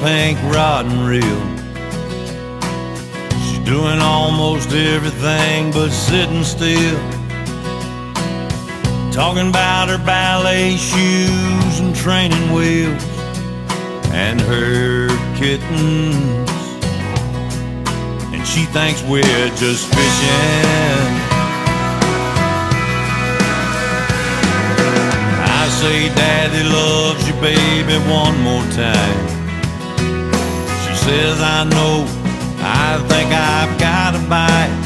pink rod and reel. She's doing almost everything but sitting still. Talking about her ballet shoes and training wheels and her kittens. And she thinks we're just fishing. I say, Daddy loves you, baby, one more time. She says, I know, I think I've got a bite.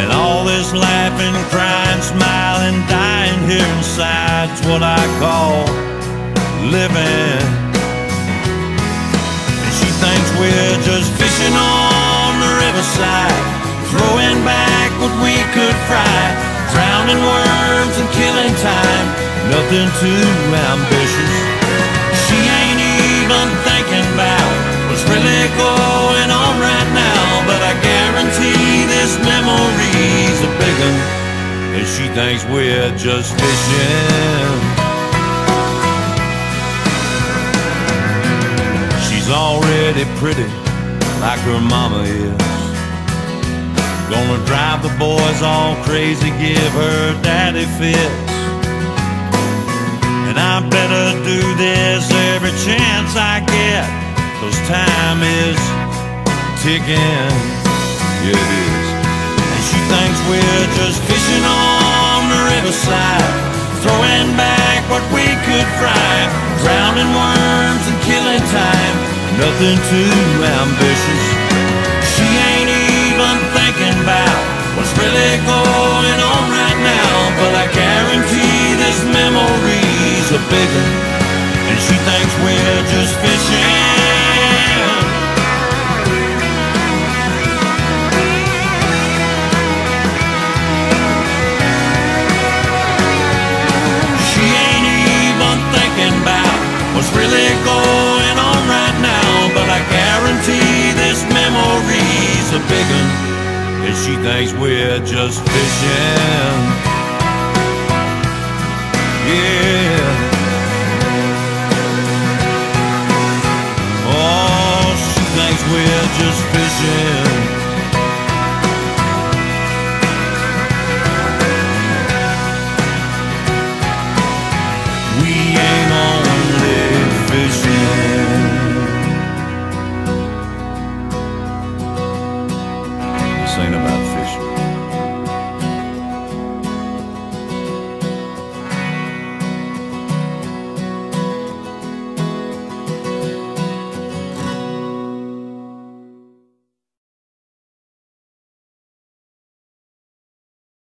And all this laughing, crying, smiling, dying here inside's what I call living. And she thinks we're just fishing on the riverside, throwing back what we could fry, drowning worms and. Nothing too ambitious. She ain't even thinking about what's really going on right now. But I guarantee this memory's a big one, and she thinks we're just fishing. She's already pretty like her mama is. Gonna drive the boys all crazy, give her daddy fits. And I better do this every chance I get, cause time is ticking. Yeah, it is. And she thinks we're just fishing on the riverside, throwing back what we could fry, drowning worms and killing time. Nothing too ambitious. A big one, and she thinks we're just fishing. She ain't even thinking about what's really going on right now. But I guarantee this memory's a big one. And she thinks we're just fishing. Yeah. Just